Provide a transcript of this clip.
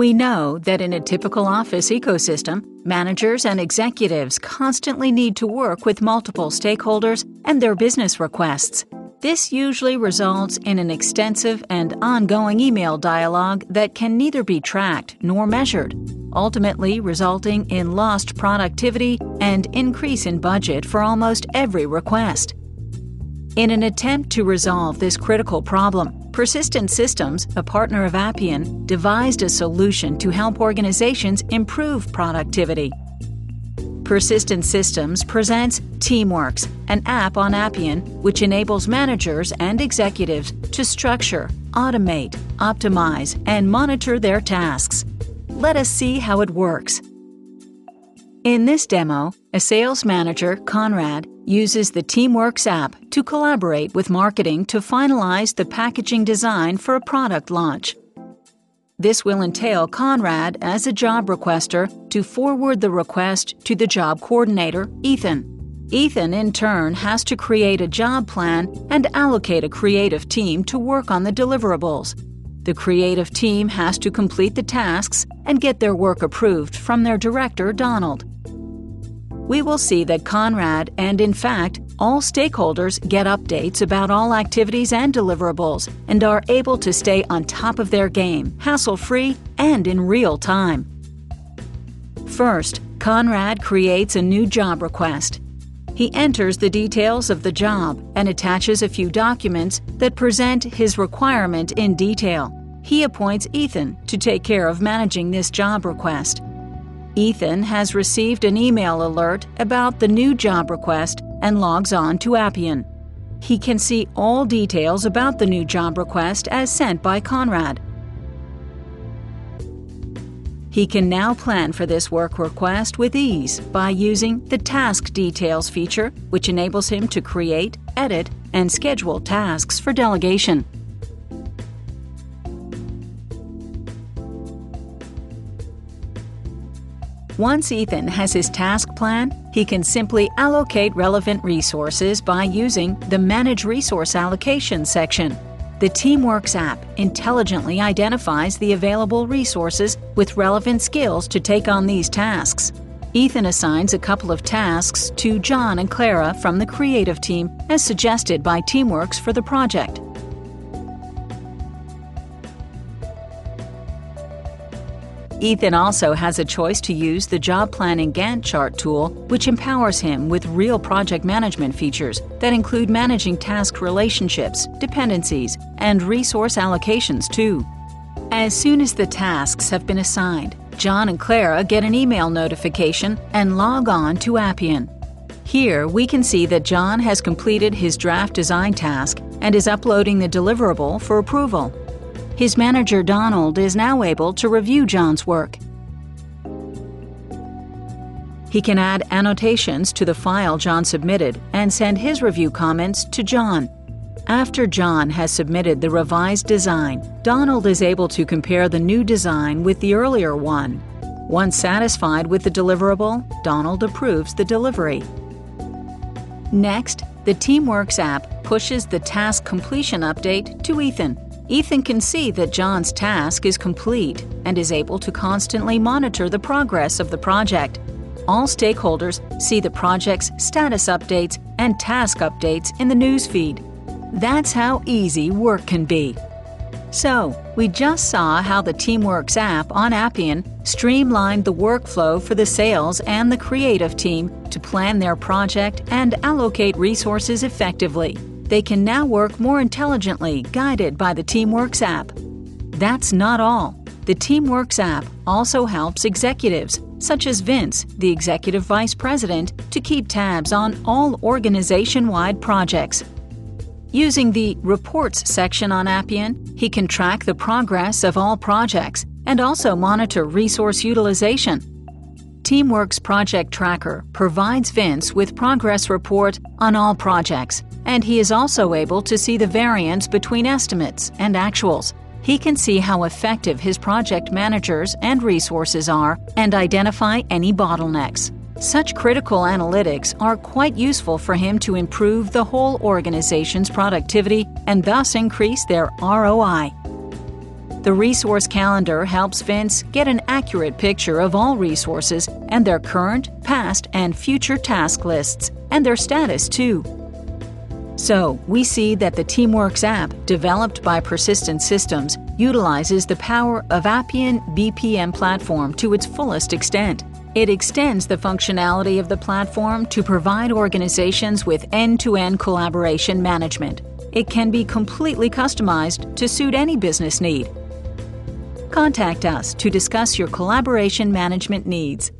We know that in a typical office ecosystem, managers and executives constantly need to work with multiple stakeholders and their business requests. This usually results in an extensive and ongoing email dialogue that can neither be tracked nor measured, ultimately resulting in lost productivity and increase in budget for almost every request. In an attempt to resolve this critical problem, Persistent Systems, a partner of Appian, devised a solution to help organizations improve productivity. Persistent Systems presents Teamworx, an app on Appian which enables managers and executives to structure, automate, optimize, and monitor their tasks. Let us see how it works. In this demo, a sales manager, Conrad, uses the Teamworx app to collaborate with marketing to finalize the packaging design for a product launch. This will entail Conrad as a job requester to forward the request to the job coordinator, Ethan. Ethan, in turn, has to create a job plan and allocate a creative team to work on the deliverables. The creative team has to complete the tasks and get their work approved from their director, Donald we will see that Conrad and, in fact, all stakeholders get updates about all activities and deliverables and are able to stay on top of their game, hassle free, and in real time. First, Conrad creates a new job request. He enters the details of the job and attaches a few documents that present his requirement in detail. He appoints Ethan to take care of managing this job request. Ethan has received an email alert about the new job request and logs on to Appian. He can see all details about the new job request as sent by Conrad. He can now plan for this work request with ease by using the Task Details feature, which enables him to create, edit, and schedule tasks for delegation. Once Ethan has his task plan, he can simply allocate relevant resources by using the Manage Resource Allocation section. The Teamworx app intelligently identifies the available resources with relevant skills to take on these tasks. Ethan assigns a couple of tasks to John and Clara from the creative team as suggested by Teamworx for the project. Ethan also has a choice to use the Job Planning Gantt chart tool, which empowers him with real project management features that include managing task relationships, dependencies, and resource allocations, too. As soon as the tasks have been assigned, John and Clara get an email notification and log on to Appian. Here, we can see that John has completed his draft design task and is uploading the deliverable for approval. His manager Donald is now able to review John's work. He can add annotations to the file John submitted and send his review comments to John. After John has submitted the revised design, Donald is able to compare the new design with the earlier one. Once satisfied with the deliverable, Donald approves the delivery. Next, the Teamworx app pushes the task completion update to Ethan. Ethan can see that John's task is complete and is able to constantly monitor the progress of the project. All stakeholders see the project's status updates and task updates in the newsfeed. That's how easy work can be. So, we just saw how the Teamworx app on Appian streamlined the workflow for the sales and the creative team to plan their project and allocate resources effectively they can now work more intelligently guided by the Teamworx app. That's not all. The Teamworx app also helps executives, such as Vince, the Executive Vice President, to keep tabs on all organization wide projects. Using the Reports section on Appian, he can track the progress of all projects and also monitor resource utilization. Teamworx Project Tracker provides Vince with progress report on all projects and he is also able to see the variance between estimates and actuals. He can see how effective his project managers and resources are and identify any bottlenecks. Such critical analytics are quite useful for him to improve the whole organization's productivity and thus increase their ROI. The Resource Calendar helps Vince get an accurate picture of all resources and their current, past, and future task lists, and their status too. So, we see that the Teamworx app, developed by Persistent Systems, utilizes the power of Appian BPM platform to its fullest extent. It extends the functionality of the platform to provide organizations with end to end collaboration management. It can be completely customized to suit any business need. Contact us to discuss your collaboration management needs.